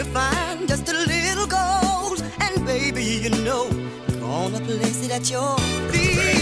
to find just a little gold. And baby, you know, gonna place it at your feet.